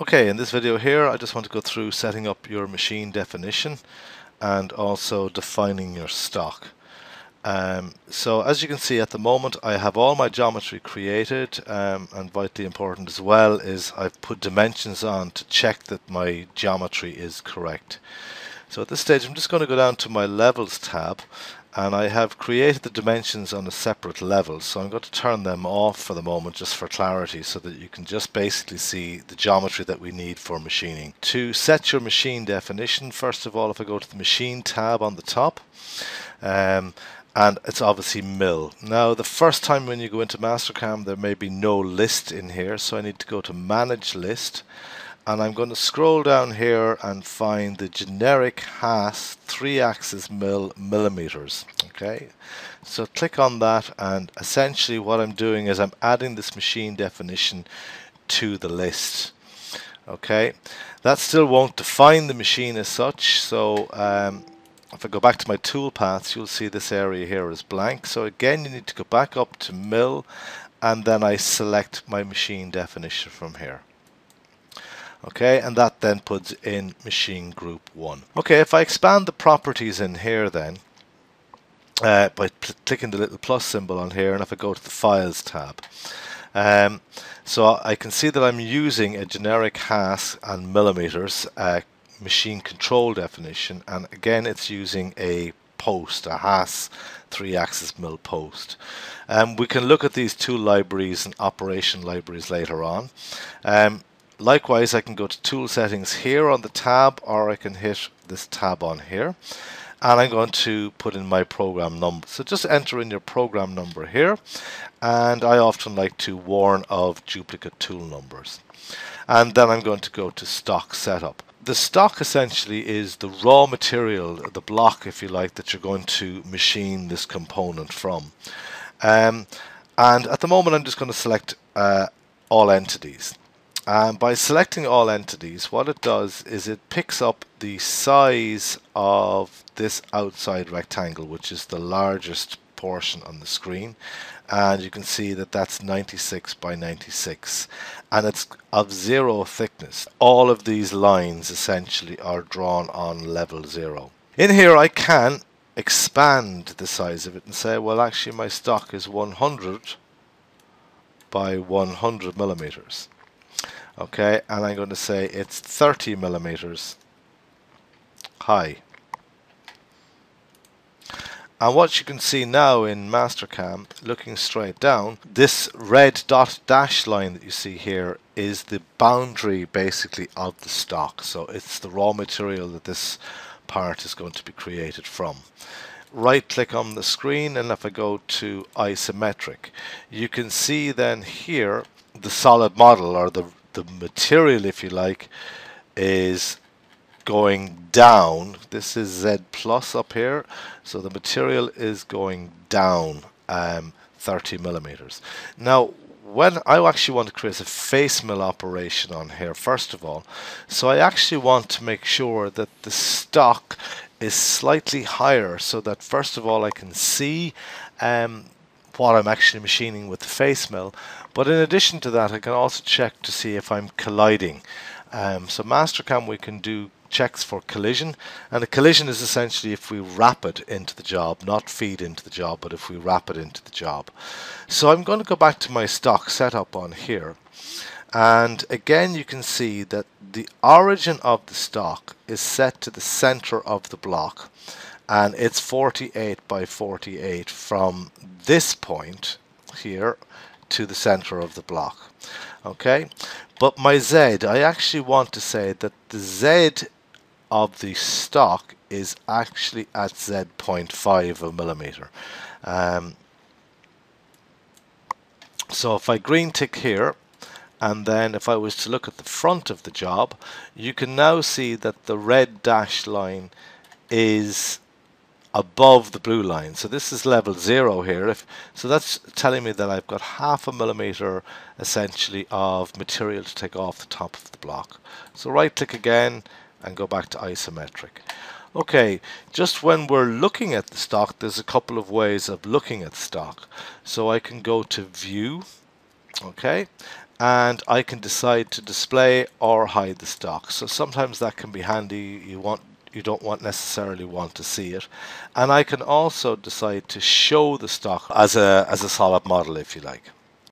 Okay, in this video here I just want to go through setting up your machine definition and also defining your stock. Um, so as you can see at the moment I have all my geometry created um, and vitally important as well is I've put dimensions on to check that my geometry is correct. So at this stage I'm just going to go down to my levels tab and I have created the dimensions on a separate level so I'm going to turn them off for the moment just for clarity so that you can just basically see the geometry that we need for machining. To set your machine definition first of all if I go to the machine tab on the top um, and it's obviously mill. Now the first time when you go into Mastercam there may be no list in here so I need to go to manage list and I'm going to scroll down here and find the generic Haas 3-axis mill millimeters okay? So click on that and essentially what I'm doing is I'm adding this machine definition to the list okay? That still won't define the machine as such so um, if I go back to my toolpaths you'll see this area here is blank. So again you need to go back up to mill and then I select my machine definition from here okay and that then puts in machine group 1 okay if I expand the properties in here then uh, by clicking the little plus symbol on here and if I go to the files tab um, so I can see that I'm using a generic Haas and millimeters uh, machine control definition and again it's using a post, a Haas three-axis mill post. Um, we can look at these two libraries and operation libraries later on. Um, Likewise, I can go to tool settings here on the tab or I can hit this tab on here and I'm going to put in my program number. So just enter in your program number here and I often like to warn of duplicate tool numbers. And then I'm going to go to stock setup. The stock essentially is the raw material, the block if you like, that you're going to machine this component from. Um, and at the moment I'm just going to select uh, all entities. And by selecting all entities, what it does is it picks up the size of this outside rectangle, which is the largest portion on the screen. And you can see that that's 96 by 96. And it's of zero thickness. All of these lines essentially are drawn on level zero. In here I can expand the size of it and say, well actually my stock is 100 by 100 millimeters okay and I'm going to say it's 30 millimeters high. And what you can see now in Mastercam looking straight down this red dot dash line that you see here is the boundary basically of the stock. So it's the raw material that this part is going to be created from. Right click on the screen and if I go to isometric you can see then here the solid model or the the material, if you like, is going down. This is Z plus up here. So the material is going down um, 30 millimeters. Now, when I actually want to create a face mill operation on here, first of all, so I actually want to make sure that the stock is slightly higher so that first of all I can see um, what I'm actually machining with the face mill. But in addition to that, I can also check to see if I'm colliding. Um, so Mastercam, we can do checks for collision. And a collision is essentially if we rapid into the job, not feed into the job, but if we rapid into the job. So I'm going to go back to my stock setup on here. And again, you can see that the origin of the stock is set to the center of the block and it's 48 by 48 from this point here to the center of the block okay? But my Z I actually want to say that the Z of the stock is actually at Z 0.5 of a millimeter. Um, so if I green tick here and then if I was to look at the front of the job you can now see that the red dashed line is above the blue line. So this is level zero here. If So that's telling me that I've got half a millimeter essentially of material to take off the top of the block. So right click again and go back to isometric. Okay, just when we're looking at the stock, there's a couple of ways of looking at stock. So I can go to view, okay, and I can decide to display or hide the stock. So sometimes that can be handy. You want you don't want necessarily want to see it. And I can also decide to show the stock as a as a solid model if you like.